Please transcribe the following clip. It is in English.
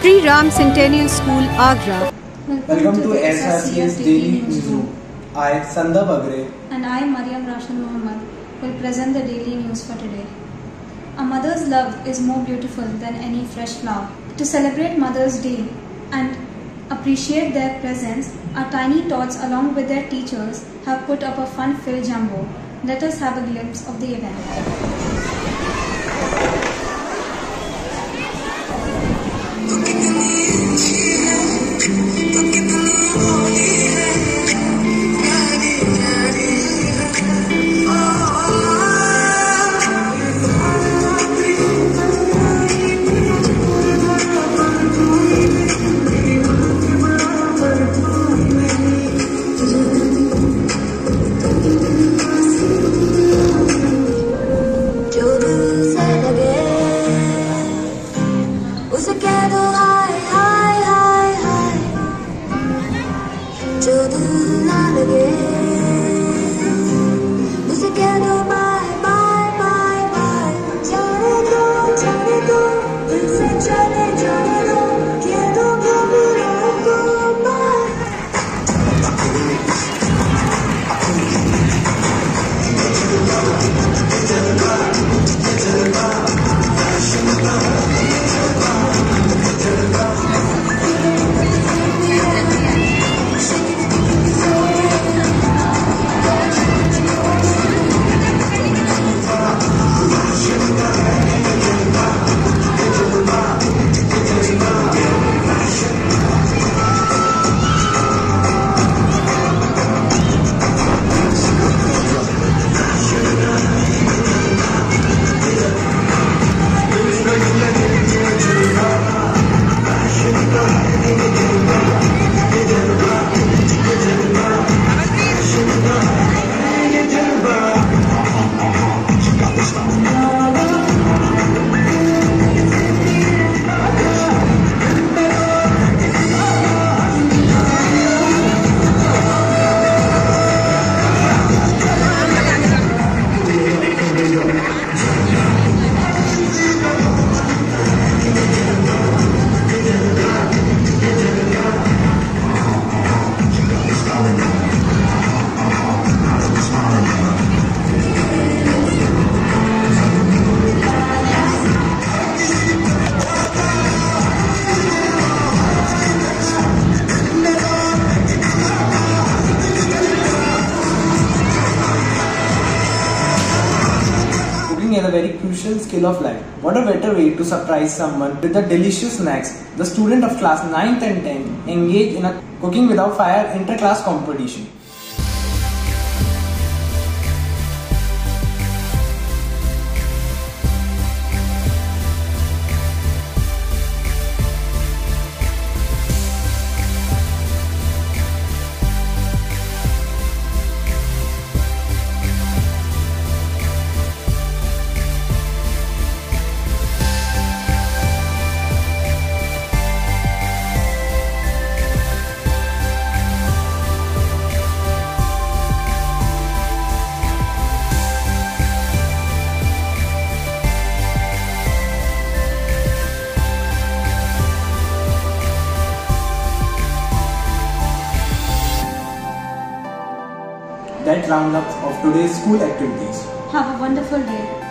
Shri Ram Centennial School, Agra. Welcome to SRCS Daily Newsroom. I, Sandha Bagre. And I, Mariam Rashid Muhammad, will present the daily news for today. A mother's love is more beautiful than any fresh flower. To celebrate Mother's Day and appreciate their presence, our tiny tots along with their teachers have put up a fun-filled jumbo. Let us have a glimpse of the event. Try to, try to it. A very crucial skill of life. What a better way to surprise someone with the delicious snacks. The student of class 9th and 10 engage in a cooking without fire inter-class competition. That roundup of today's school activities. Have a wonderful day.